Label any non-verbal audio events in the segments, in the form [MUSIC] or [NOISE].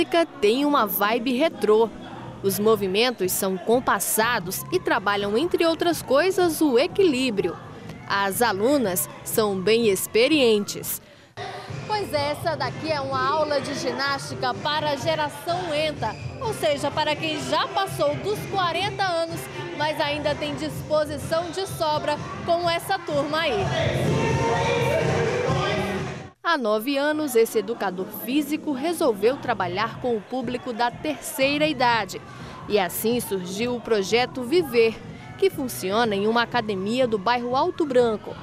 música tem uma vibe retrô. Os movimentos são compassados e trabalham, entre outras coisas, o equilíbrio. As alunas são bem experientes. Pois essa daqui é uma aula de ginástica para a geração ENTA, ou seja, para quem já passou dos 40 anos, mas ainda tem disposição de sobra, como essa turma aí. Há nove anos, esse educador físico resolveu trabalhar com o público da terceira idade. E assim surgiu o projeto Viver, que funciona em uma academia do bairro Alto Branco.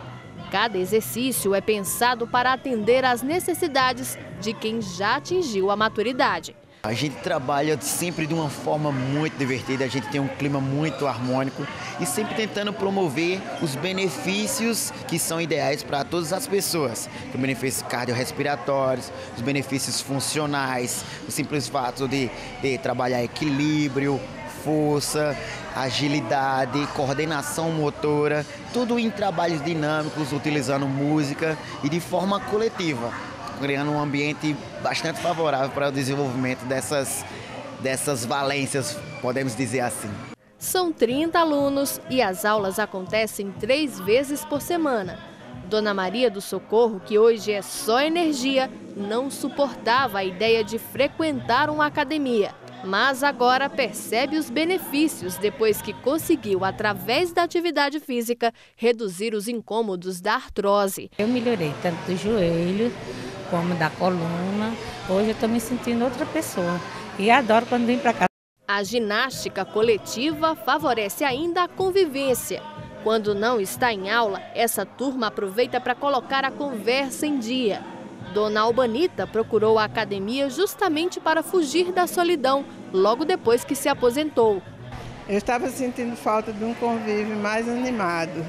Cada exercício é pensado para atender às necessidades de quem já atingiu a maturidade. A gente trabalha sempre de uma forma muito divertida, a gente tem um clima muito harmônico e sempre tentando promover os benefícios que são ideais para todas as pessoas. Os benefícios cardiorrespiratórios, os benefícios funcionais, o simples fato de, de trabalhar equilíbrio, força, agilidade, coordenação motora, tudo em trabalhos dinâmicos, utilizando música e de forma coletiva criando um ambiente bastante favorável para o desenvolvimento dessas, dessas valências, podemos dizer assim. São 30 alunos e as aulas acontecem três vezes por semana. Dona Maria do Socorro, que hoje é só energia, não suportava a ideia de frequentar uma academia. Mas agora percebe os benefícios depois que conseguiu, através da atividade física, reduzir os incômodos da artrose. Eu melhorei tanto do joelho como da coluna. Hoje eu estou me sentindo outra pessoa e adoro quando vim para cá. A ginástica coletiva favorece ainda a convivência. Quando não está em aula, essa turma aproveita para colocar a conversa em dia. Dona Albanita procurou a academia justamente para fugir da solidão, logo depois que se aposentou. Eu estava sentindo falta de um convívio mais animado.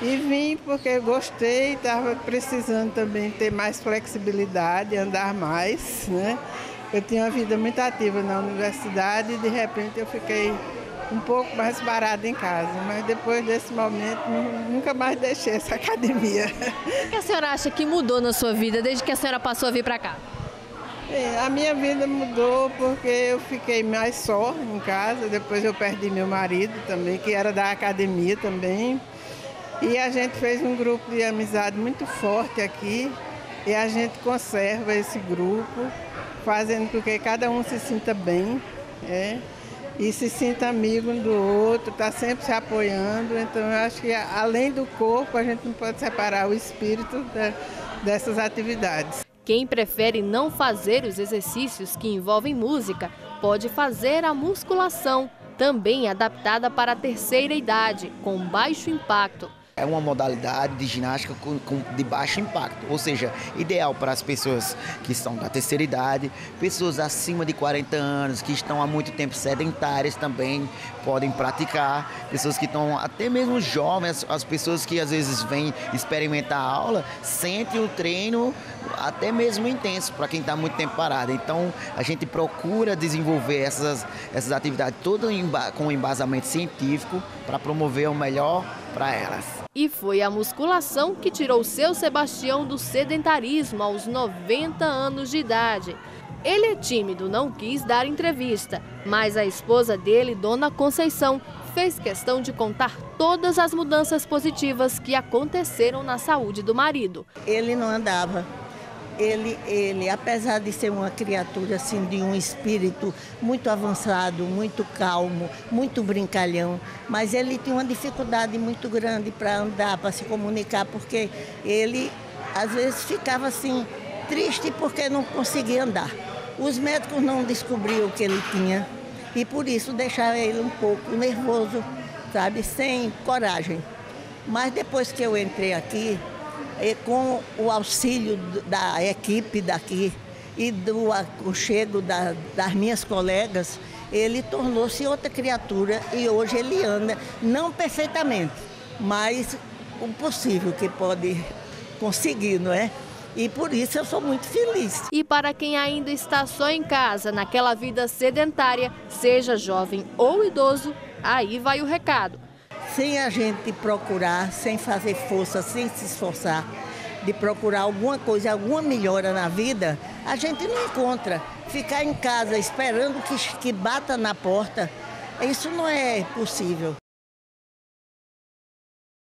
E vim porque gostei, estava precisando também ter mais flexibilidade, andar mais, né? Eu tinha uma vida muito ativa na universidade e de repente eu fiquei um pouco mais parada em casa, mas depois desse momento nunca mais deixei essa [LAUGHS] academia. O que a senhora acha que mudou na sua vida desde que a senhora passou a vir para cá? É, a minha vida mudou porque eu fiquei mais só em casa, depois eu perdi meu marido também, que era da academia também. E a gente fez um grupo de amizade muito forte aqui e a gente conserva esse grupo, fazendo com que cada um se sinta bem é, e se sinta amigo um do outro, está sempre se apoiando. Então eu acho que além do corpo, a gente não pode separar o espírito da, dessas atividades. Quem prefere não fazer os exercícios que envolvem música, pode fazer a musculação, também adaptada para a terceira idade, com baixo impacto. É uma modalidade de ginástica com, com, de baixo impacto, ou seja, ideal para as pessoas que estão da terceira idade, pessoas acima de 40 anos, que estão há muito tempo sedentárias também podem praticar, pessoas que estão até mesmo jovens, as pessoas que às vezes vêm experimentar a aula, sentem o treino até mesmo intenso para quem está muito tempo parado. Então a gente procura desenvolver essas, essas atividades todas com embasamento científico para promover o melhor para elas. E foi a musculação que tirou seu Sebastião do sedentarismo aos 90 anos de idade. Ele é tímido, não quis dar entrevista, mas a esposa dele, Dona Conceição, fez questão de contar todas as mudanças positivas que aconteceram na saúde do marido. Ele não andava, ele, ele, apesar de ser uma criatura assim de um espírito muito avançado, muito calmo, muito brincalhão, mas ele tinha uma dificuldade muito grande para andar, para se comunicar, porque ele às vezes ficava assim triste porque não conseguia andar. Os médicos não descobriam o que ele tinha e por isso deixava ele um pouco nervoso, sabe, sem coragem. Mas depois que eu entrei aqui, e com o auxílio da equipe daqui e do aconchego da, das minhas colegas, ele tornou-se outra criatura e hoje ele anda, não perfeitamente, mas o possível que pode conseguir, não é? E por isso eu sou muito feliz. E para quem ainda está só em casa, naquela vida sedentária, seja jovem ou idoso, aí vai o recado sem a gente procurar, sem fazer força, sem se esforçar de procurar alguma coisa, alguma melhora na vida, a gente não encontra. ficar em casa esperando que, que bata na porta, isso não é possível.